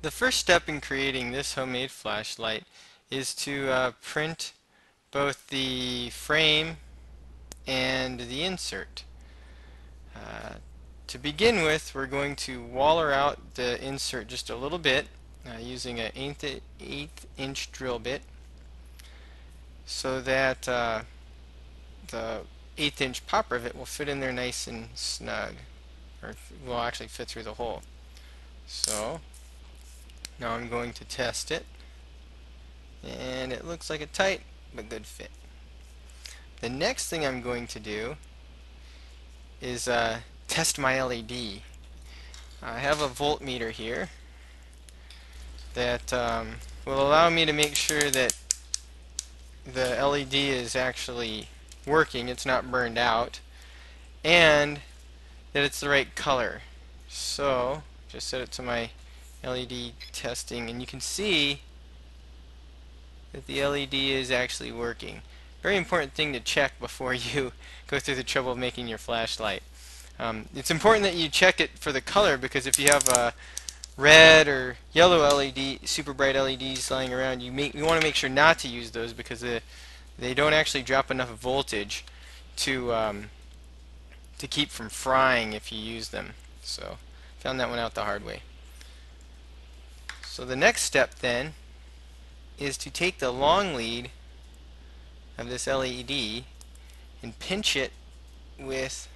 The first step in creating this homemade flashlight is to uh, print both the frame and the insert. Uh, to begin with, we're going to waller out the insert just a little bit uh, using an eighth, eighth inch drill bit so that uh, the eighth inch pop rivet will fit in there nice and snug or will actually fit through the hole. So now I'm going to test it. And it looks like a tight but good fit. The next thing I'm going to do is uh, test my LED. I have a voltmeter here that um, will allow me to make sure that the LED is actually working, it's not burned out, and that it's the right color. So, just set it to my LED testing and you can see that the LED is actually working. Very important thing to check before you go through the trouble of making your flashlight. Um, it's important that you check it for the color because if you have a red or yellow LED, super bright LEDs lying around, you, make, you want to make sure not to use those because they, they don't actually drop enough voltage to um, to keep from frying if you use them. So found that one out the hard way. So the next step then is to take the long lead of this LED and pinch it with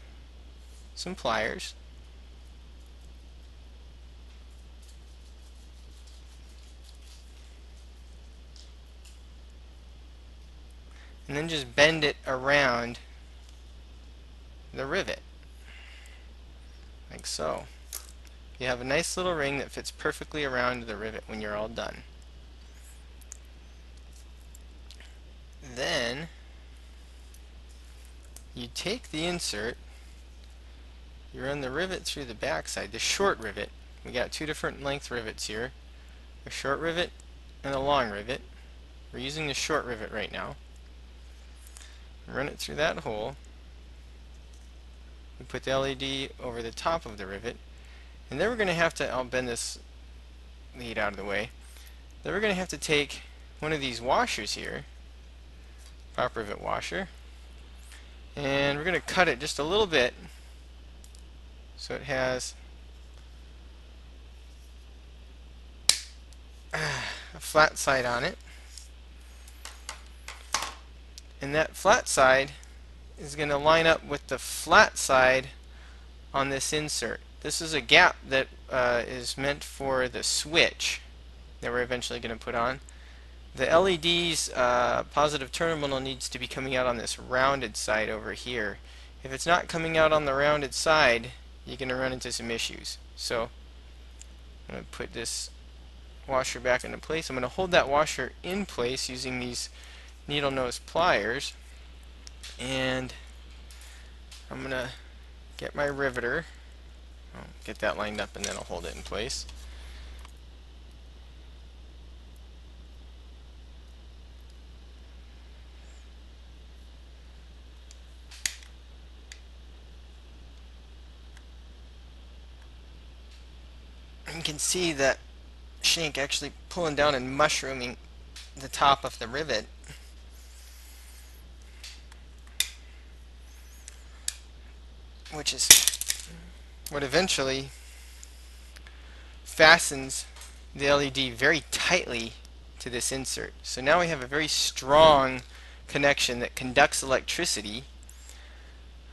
some pliers. And then just bend it around the rivet like so you have a nice little ring that fits perfectly around the rivet when you're all done. Then you take the insert, you run the rivet through the back side, the short rivet. We got two different length rivets here, a short rivet and a long rivet. We're using the short rivet right now. Run it through that hole. We put the LED over the top of the rivet and then we're going to have to, I'll bend this lead out of the way. Then we're going to have to take one of these washers here, pop rivet washer, and we're going to cut it just a little bit so it has a flat side on it. And that flat side is going to line up with the flat side on this insert. This is a gap that uh, is meant for the switch that we're eventually going to put on. The LED's uh, positive terminal needs to be coming out on this rounded side over here. If it's not coming out on the rounded side, you're going to run into some issues. So I'm going to put this washer back into place. I'm going to hold that washer in place using these needle nose pliers and I'm going to get my riveter Get that lined up and then I'll hold it in place. you can see that shank actually pulling down and mushrooming the top of the rivet. Which is what eventually fastens the LED very tightly to this insert. So now we have a very strong connection that conducts electricity.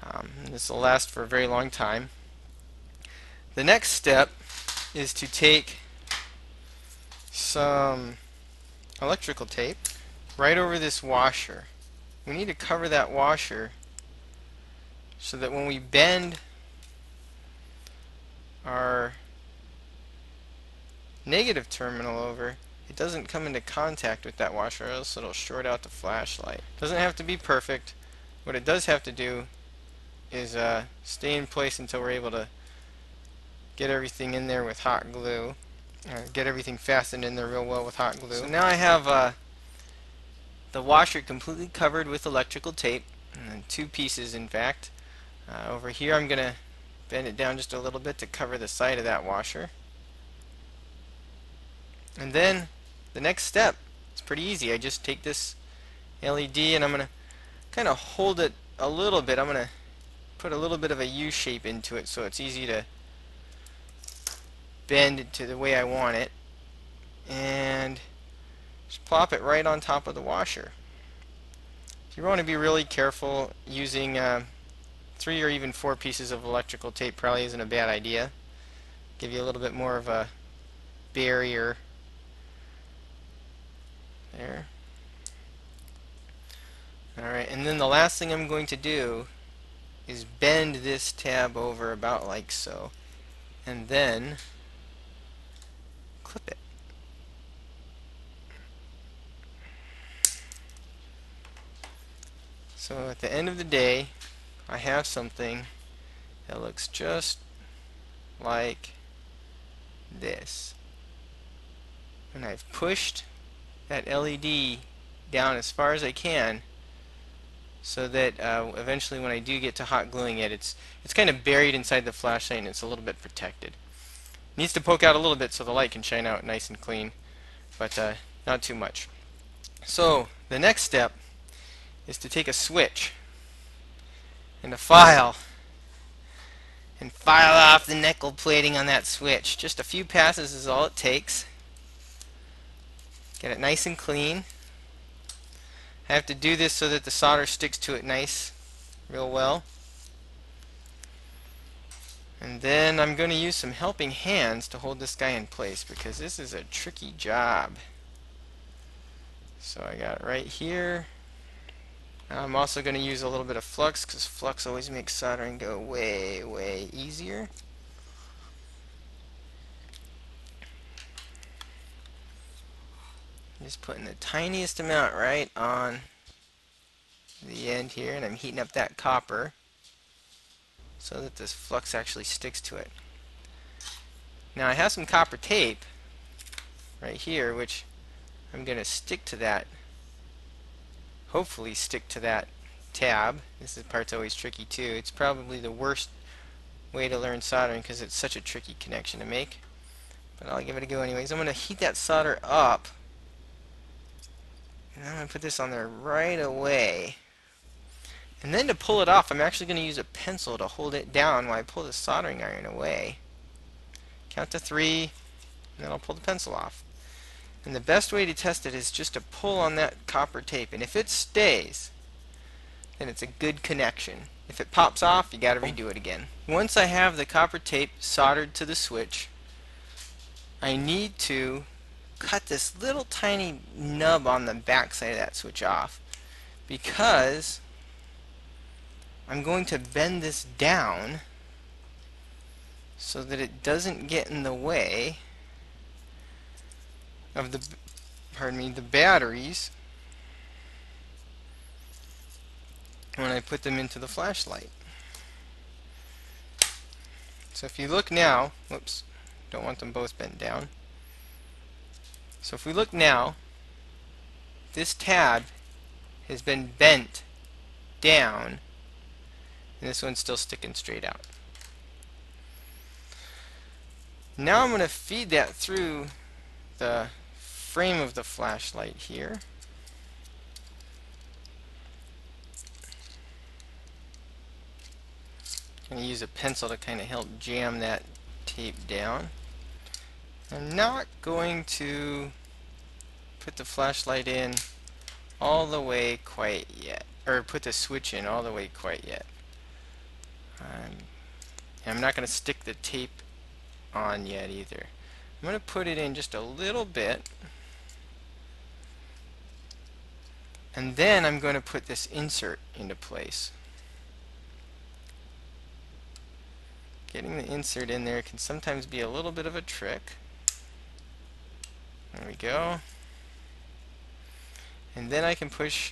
Um, this will last for a very long time. The next step is to take some electrical tape right over this washer. We need to cover that washer so that when we bend our negative terminal over, it doesn't come into contact with that washer or else it'll short out the flashlight. Doesn't have to be perfect. What it does have to do is uh, stay in place until we're able to get everything in there with hot glue. Uh, get everything fastened in there real well with hot glue. So now I have uh, the washer completely covered with electrical tape, two pieces in fact. Uh, over here I'm going to bend it down just a little bit to cover the side of that washer. And then the next step, it's pretty easy. I just take this LED and I'm going to kind of hold it a little bit. I'm going to put a little bit of a U shape into it so it's easy to bend it to the way I want it. And just plop it right on top of the washer. You want to be really careful using uh, three or even four pieces of electrical tape probably isn't a bad idea. Give you a little bit more of a barrier there. Alright, and then the last thing I'm going to do is bend this tab over about like so. And then clip it. So at the end of the day, I have something that looks just like this. And I've pushed that LED down as far as I can so that uh, eventually when I do get to hot gluing it, it's, it's kind of buried inside the flashlight and it's a little bit protected. It needs to poke out a little bit so the light can shine out nice and clean, but uh, not too much. So the next step is to take a switch and a file and file off the nickel plating on that switch. Just a few passes is all it takes. Get it nice and clean. I have to do this so that the solder sticks to it nice, real well. And then I'm going to use some helping hands to hold this guy in place because this is a tricky job. So I got it right here. I'm also going to use a little bit of flux because flux always makes soldering go way, way easier. Just putting the tiniest amount right on the end here and I'm heating up that copper so that this flux actually sticks to it. Now I have some copper tape right here which I'm going to stick to that hopefully stick to that tab. This is part's always tricky too. It's probably the worst way to learn soldering because it's such a tricky connection to make. But I'll give it a go anyways. I'm going to heat that solder up. And I'm going to put this on there right away. And then to pull it off, I'm actually going to use a pencil to hold it down while I pull the soldering iron away. Count to three, and then I'll pull the pencil off. And the best way to test it is just to pull on that copper tape. And if it stays, then it's a good connection. If it pops off, you got to redo it again. Once I have the copper tape soldered to the switch, I need to cut this little tiny nub on the back side of that switch off because I'm going to bend this down so that it doesn't get in the way of the pardon me the batteries when I put them into the flashlight. So if you look now, whoops, don't want them both bent down. So if we look now, this tab has been bent down and this one's still sticking straight out. Now I'm going to feed that through the frame of the flashlight here. I'm going to use a pencil to kind of help jam that tape down. I'm not going to put the flashlight in all the way quite yet, or put the switch in all the way quite yet. I'm not going to stick the tape on yet either. I'm going to put it in just a little bit and then I'm going to put this insert into place. Getting the insert in there can sometimes be a little bit of a trick. There we go. And then I can push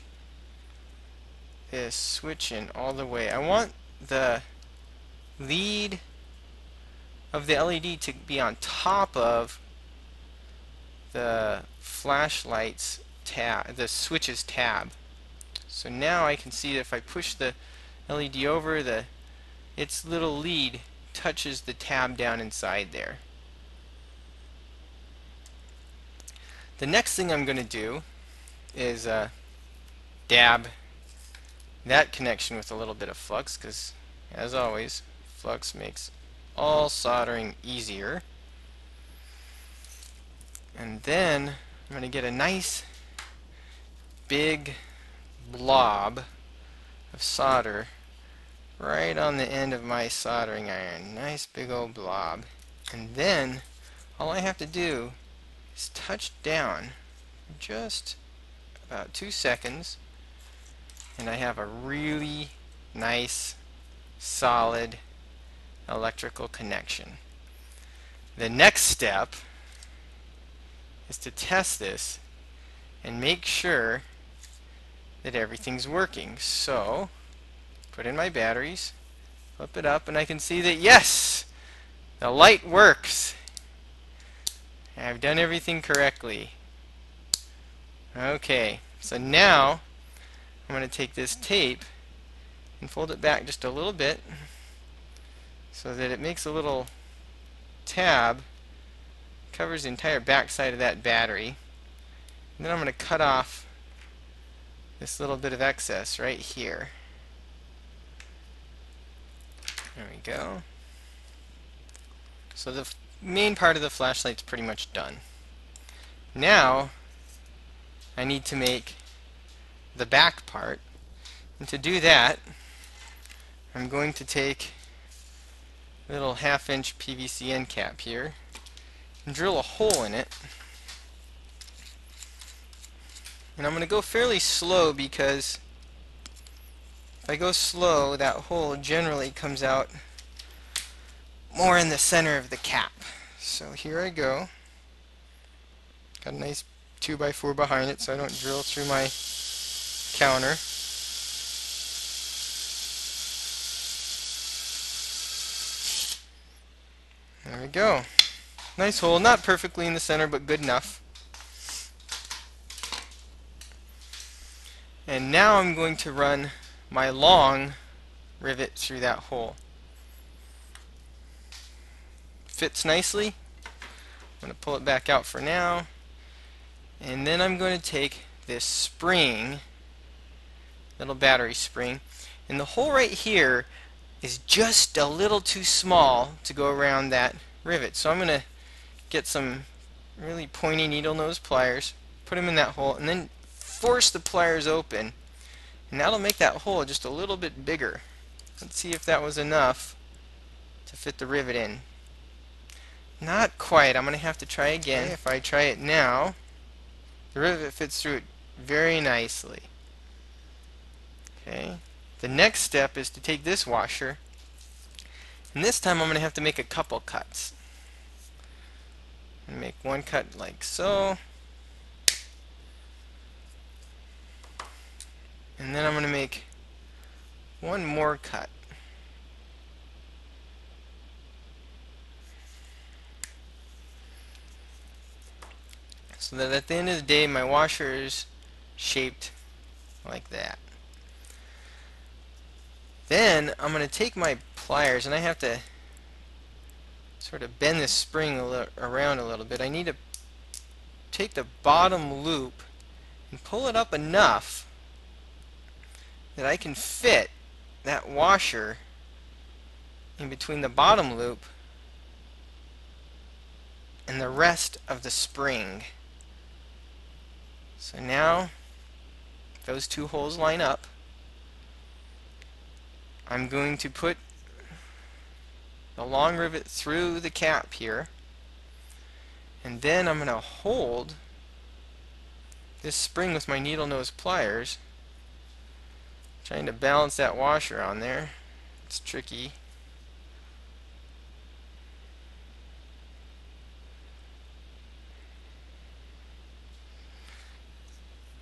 this switch in all the way. I want the lead of the LED to be on top of the flashlight's tab, the switches tab. So now I can see that if I push the LED over, the its little lead touches the tab down inside there. The next thing I'm going to do is uh, dab that connection with a little bit of flux because as always flux makes all soldering easier and then I'm going to get a nice big blob of solder right on the end of my soldering iron nice big old blob and then all I have to do is touch down just about two seconds and I have a really nice solid electrical connection. The next step is to test this and make sure that everything's working. So, put in my batteries, flip it up, and I can see that yes, the light works. I've done everything correctly. Okay, so now I'm going to take this tape and fold it back just a little bit so that it makes a little tab covers the entire back side of that battery and then I'm going to cut off this little bit of excess right here there we go so the main part of the flashlight's pretty much done now I need to make the back part. And to do that, I'm going to take a little half inch PVC end cap here and drill a hole in it. And I'm going to go fairly slow because if I go slow, that hole generally comes out more in the center of the cap. So here I go. Got a nice 2x4 behind it so I don't drill through my counter. There we go. Nice hole, not perfectly in the center, but good enough. And now I'm going to run my long rivet through that hole. Fits nicely. I'm going to pull it back out for now. And then I'm going to take this spring little battery spring. And the hole right here is just a little too small to go around that rivet. So I'm going to get some really pointy needle nose pliers, put them in that hole, and then force the pliers open. And that'll make that hole just a little bit bigger. Let's see if that was enough to fit the rivet in. Not quite. I'm going to have to try again. Okay, if I try it now, the rivet fits through it very nicely. Okay. The next step is to take this washer and this time I'm going to have to make a couple cuts. And make one cut like so. And then I'm going to make one more cut. So that at the end of the day my washer is shaped like that. Then I'm going to take my pliers and I have to sort of bend this spring a around a little bit. I need to take the bottom loop and pull it up enough that I can fit that washer in between the bottom loop and the rest of the spring. So now those two holes line up. I'm going to put the long rivet through the cap here and then I'm going to hold this spring with my needle nose pliers trying to balance that washer on there it's tricky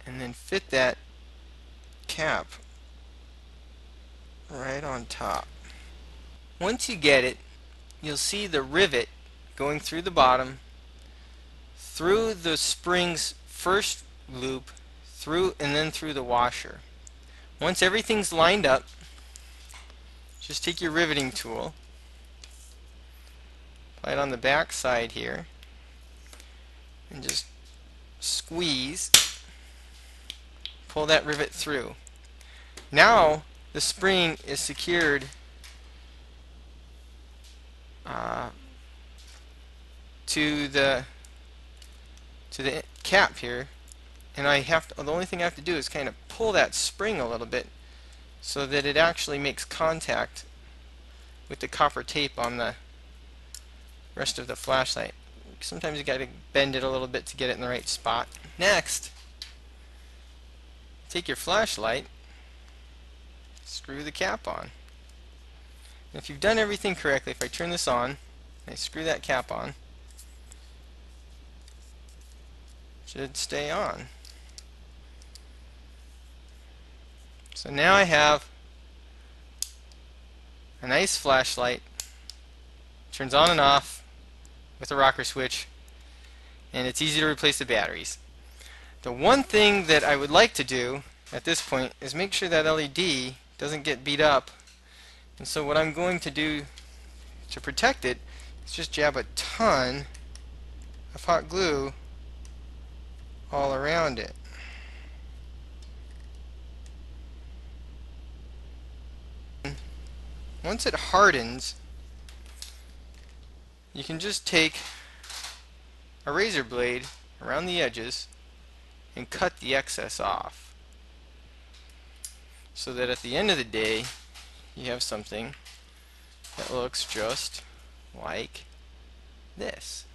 and then fit that cap right on top. Once you get it, you'll see the rivet going through the bottom, through the spring's first loop, through and then through the washer. Once everything's lined up, just take your riveting tool, apply it on the back side here, and just squeeze, pull that rivet through. Now the spring is secured uh, to the to the cap here and I have to, the only thing I have to do is kind of pull that spring a little bit so that it actually makes contact with the copper tape on the rest of the flashlight. Sometimes you got to bend it a little bit to get it in the right spot. Next, take your flashlight, screw the cap on. And if you've done everything correctly, if I turn this on, I screw that cap on, it should stay on. So now I have a nice flashlight, turns on and off with a rocker switch, and it's easy to replace the batteries. The one thing that I would like to do at this point is make sure that LED doesn't get beat up. And so what I'm going to do to protect it is just jab a ton of hot glue all around it. Once it hardens, you can just take a razor blade around the edges and cut the excess off so that at the end of the day you have something that looks just like this.